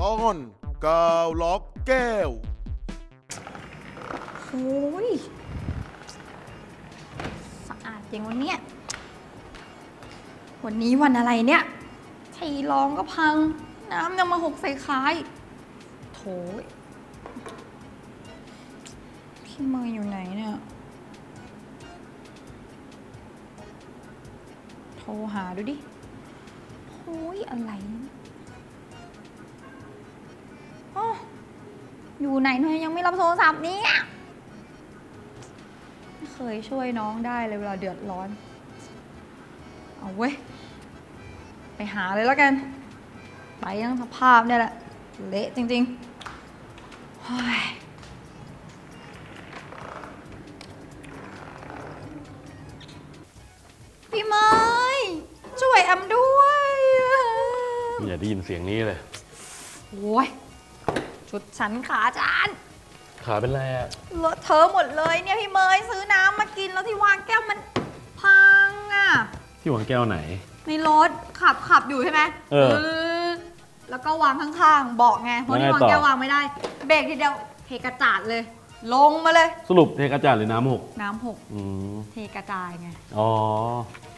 ตอนกาวล็อกแก้ว โอ้ย สะอาดจริงวันเนี้ย วันนี้วันอะไรเนี่ยทีรองก็พัง น้ำยังมาหกใส่คายโถยพี่เมย์อยู่ไหนเนี่ย โทรหาดูดิโอ้ยอะไรอ๋ออยู่ไหนเธอยังไม่รับโทรศัพท์เนี่ยไม่เคยช่วยน้องได้เลยเวลาเดือดร้อน เอาเว้ย ไปหาเลยแล้วกัน ไปยังสภาพเนี่ยแหละ เละจริงๆเฮ้ยพี่ไม้ช่วยแอมด้วยอย่าได้ยินเสียงนี้เลย โอ้ยชุดฉันขาจานขาเป็นไรอะเลอะเทอะหมดเลยเนี่ยพี่เมย์ซื้อน้ำมากินแล้วที่วางแก้วมันพังอะที่วางแก้วไหน ในรถขับขับอยู่ใช่ไหมเอออ แล้วก็วางข้างๆเบาะไงเพราะแล้วที่ไงวางต่อแก้ววางไม่ได้ เบรกทีเดียวเทกระจาดเลย ลงมาเลย สรุปเทกระจาดหรือน้ำหกน้ำหกอืมเทกระจายไง อ๋อ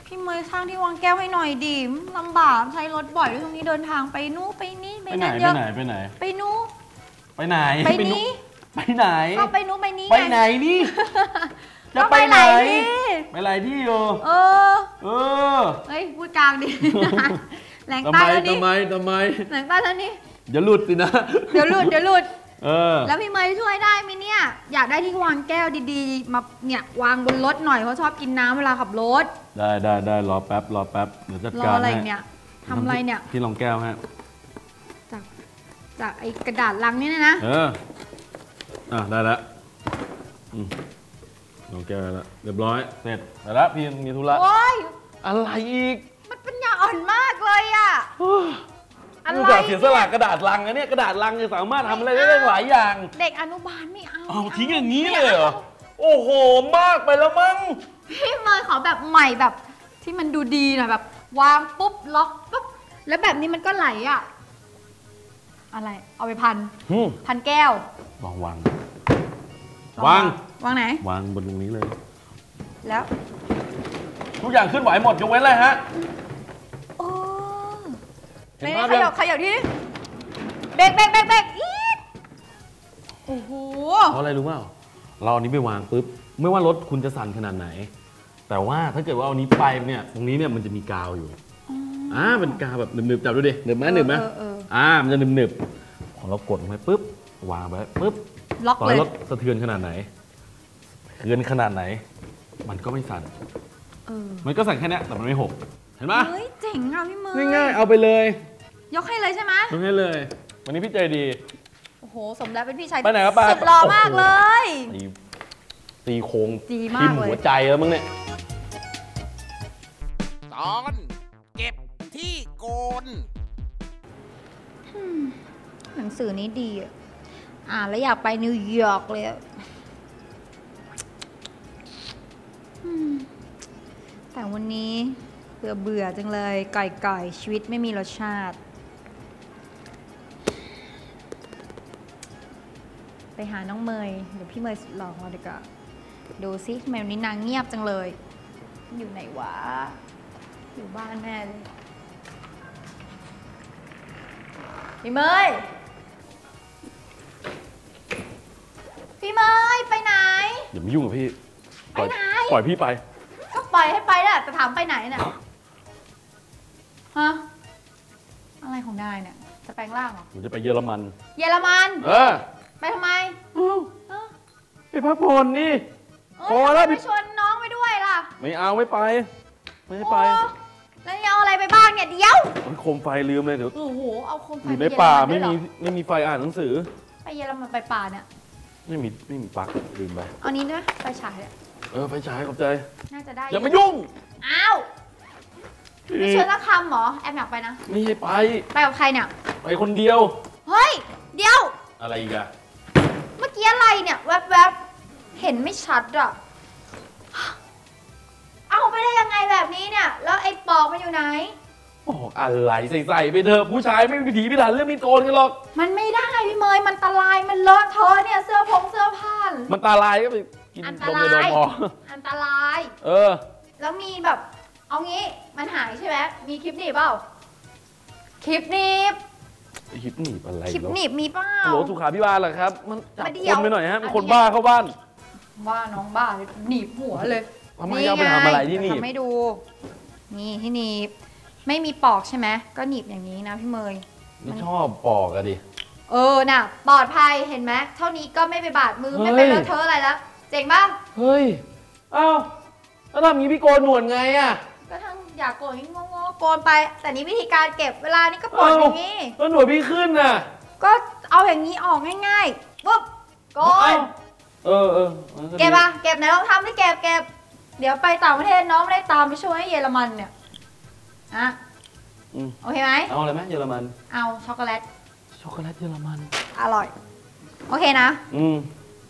พี่เมย์สร้างที่วางแก้วให้หน่อยดิมลำบากใช้รถบ่อยด้วยช่วงนี้เดินทางไปนู่นไปนี่ไปไปไหนนั่นไปเยอะไหนไปไหน ไปนู่นไปไหนไปนู่นี้ไปไหน ก็ไปนู่นไปนี่ไปงไหนนี่ จะก็ไปไหนลายที่ไปไหนที่อยู่เออ เออ เฮ้ยพูดกลางดิ แหลงทำใต้ไมแล้วดิทำไมทำไม แหลงใต้แล้วนี่อย่าหลุดสินะ เดี๋ยวหลุดเดี๋ยวหลุด เออ แล้วพี่เมย์ช่วยได้ไหมเนี่ย อยากได้ที่วางแก้วดีๆ มาเนี่ยวางบนรถหน่อยเพราะชอบกินน้ำเวลาขับรถ ได้ได้ได้รอแป๊บรอแป๊บเดี๋ยวจัดรอการอะไรให้เนี่ยทำอะไรเนี่ยพี่ลองแก้วฮะจากจากไอ้กระดาษลังเนี่ยนะ เออ อะได้แล้วอืมลองแก้วได้แล้วเรียบร้อย เสร็จแต่ละพี่มีธุระ โอ้ย อะไรอีก มันเป็นยาอ่อนมาก เลยอะอะไรนี่จากเสียสละกระดาษลังนะเนี่ยกระดาษลังจะสามารถทำอะไรได้หลายอย่าง เด็กอนุบาลไม่เอาเอาไม่ทิ้งอย่างนี้นี้เลยเหรอ โอ้โห มากไปแล้วมั้ง พี่เมย์ขอแบบใหม่แบบ ที่มันดูดีหน่อยแบบ วางปุ๊บล็อกปุ๊บแล้วแบบนี้มันก็ไหลอะอะไร เอาไปพัน อืม พันแก้ว วางวางลอวาง วางไหน วางบนตรงนี้เลย แล้ว ทุกอย่างเคลื่อนไหวหมดยกเว้นอะไรฮะโอ้ เห็นไม่ภาพขยังยับขยับที่เบรกเบรกเบรกเบรกอีดโอ้โห เพราะอะไรรู้เปล่าเราเอาอันนี้ไปวางปุ๊บไม่ว่ารถคุณจะสั่นขนาดไหน แต่ว่าถ้าเกิดว่าเอานี้ไปเนี่ยตรงนี้เนี่ยมันจะมีกาวอยู่อ่าเป็นกาวแบบหนึบๆจับดูดิหนึบไหมหนึบไหมเออเออ อ่ามันจะหนึบๆพอเรากดลงไปปุ๊บวางไปปุ๊บ ล็อกตอนเลยรถสะเทือนขนาดไหนสะเทือนขนาดไหน มันก็ไม่สั่น เออ มันก็สั่นแค่เนี้ยแต่มันไม่หก เห็นปะเฮ้ยเจ๋งอะพี่มือง่ายๆ เอาไปเลย ยกให้เลยใช่ไหมตรงนี้เลย วันนี้พี่ใจดี โอ้โห สมแล้วเป็นพี่ชายไปไหนครับป้า สุดหล่อมากเลย ตีตีโค้งดีมากทิ่มเลย หัวใจแล้วมึงเนี่ย ตอนเก็บที่โกน หนังสือนี้ดีอะอ่านแล้วอยากไปนิวยอร์กเลยอะอืมแต่วันนี้เบื่อเบื่อๆจังเลยก่อยๆชีวิตไม่มีรสชาติ ไปหาน้องเมยเดี๋ยวพี่เมยสุดหล่อของเราดีกว่าดูซิทำไมวันนี้นางเงียบจังเลย อยู่ไหนวะ อยู่บ้านแม่เลยพี่เมยพี่เมยไปไหน อย่ามายุ่งกับพี่ปล่อยไปไหน ปล่อยพี่ไป ก็ปล่อยให้ไปแหละแต่ถามไปไหนเนี่ยฮะอะไรของนายเนี่ยจะแปลงร่างเหรอผมจะไปเยอรมัน เยอรมัน เออ ไปทำไมอ้าวเอ้าไปพักผ่อนนี่เอ้ยพอแล้วทำไมไม่ชวนน้องไปด้วยล่ะไม่เอาไม่ไป ไม่ให้ไปโอ้แล้วนี่เอาอะไรไปบ้างเนี่ยเดี๋ยวมันโคมไฟลืมเลยเดี๋ยวโอ้โห เอาโคมไฟอยู่ในไปเยอรป่าด้ไม่วยเหรมีอไม่มีไฟอ่านหนังสือ ไปเยอรมันไปป่าเนี่ย ไม่มีไม่มีปลั๊กลืมไป เอานี้ด้วยไปฉายอะเออไฟฉายขอบใจ น่าจะได้อย่ามายุ่งอ้าวไม่ชวนสักคำเหรอ แอมอยากไปนะ ไม่ให้ไป ไปกับใครเนี่ย ไปคนเดียว เฮ้ยอะไรอีกอะเมื่อ กี้อะไรเนี่ย แวบๆ เห็นไม่ชัดอะเอาไปได้ยังไงแบบนี้เนี่ย แล้วไอ้ปอกมันอยู่ไหน โอ้อะไรใส่ๆไปเถอะผู้ชายไม่มีพิถีพิถันเรื่องมีดโกนกันหรอก มันไม่ได้พี่เมยมันอันตรายมันเลอะเทอะเนี่ยเสื้อผงเสื้อผ้ามันตาลายก็ไปกินอันตดมรายในดมพออันตราย เออ แล้วมีแบบ เอางี้มันหายใช่ไหมมีคลิปหนีบเปล่า คลิปหนีบ ฮิปหนีบอะไรคลิปแล้วหนีบมีเปล่าฮัลโหลสุขาพิบาลเหรอครับ มันจับมาเดี๋คยวนไปหน่อยฮะอันมีนี้คนบ้าเข้าบ้านว่าน้องบ้าเลยหนีบหัวเลยทำไมเอาไปทำอะไรที่หนีบทำให้ดู นี่ที่หนีบ ไม่มีปอกใช่ไหมก็หนีบอย่างนี้นะพี่เมยไม่ชอบปอกอะดิ เออ น่ะ ปลอดภัย เห็นไหม เท่านี้ก็ไม่ไปบาดมือ เฮ้ย ไม่ไปเลอะเทอะอะไรแล้ว เจ๋งป่ะ เฮ้ยเอ้าแล้วทำอย่างนี้พี่โกนหนวดไงอะก็ทั้ง อย่าโกนงงๆโกนไป แต่นี้วิธีการเก็บเวลานี่ก็ปลดอย่างนี้ แล้วหนวดพี่ขึ้นน่ะก็เอาอย่างนี้ออกง่ายๆปุ๊บโกนเออเออเก็บอะเก็บไหนลองทำได้เก็บเก็บเดี๋ยวไปต่างประเทศน้องไม่ได้ตามไปช่วยให้เยอรมันเนี่ยอะอืมโอเคไหมเอาอะไรไหมเยอรมัน เอาช็อกโกแลต ช็อกโกแลตเยอรมัน อร่อย โอเคนะ อืม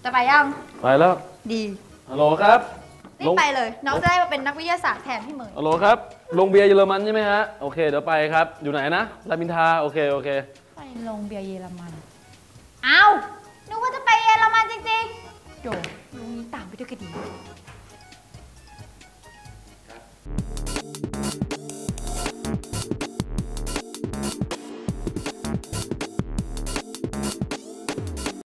จะไปยัง ไปแล้ว ดี ฮัลโหลครับ รีบไปเลย น้องจะได้มาเป็นนักวิทยาศาสตร์แทนพี่เหมยฮัลโหลครับโรงเบียร์เยอรมันใช่ไหมฮะ โอเค เดี๋ยวไปครับ อยู่ไหนนะรามอินทราโอเค โอเค ไปลงเบียร์เยอรมันเอานึกว่าจะไปเยอรมันจริงๆโยลุงนี้ตามไปด้วยก็ดี